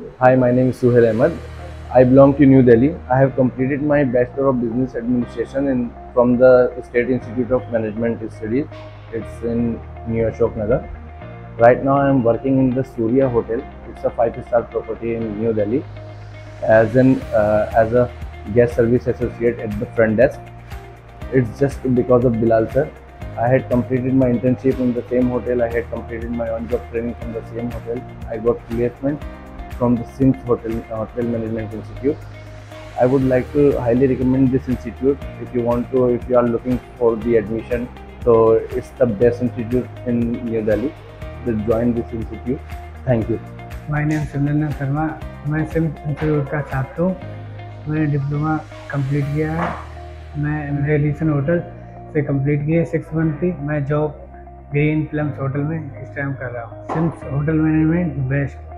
Hi, my name is Sohail Ahmed. I belong to New Delhi. I have completed my Bachelor of Business Administration in, from the State Institute of Management Studies. It's in New Ashok Nagar. Right now, I am working in the Surya Hotel. It's a five-star property in New Delhi as an uh, as a guest service associate at the front desk. It's just because of Bilal sir. I had completed my internship in the same hotel. I had completed my on-job training from the same hotel. I got placement from the Sims Hotel Hotel Management Institute. I would like to highly recommend this institute if you want to if you are looking for the admission. So it's the best institute in New Delhi. So join this institute. Thank you. My name Surendra Sharma मैं SIM institute का छात्र हूँ मैंने diploma complete किया है मैं relation hotel से complete किया है सिक्स मंथ की मैं जॉब ग्रीन प्लम्स होटल में इस टाइम कर रहा हूँ सिम्स होटल मैनेजमेंट बेस्ट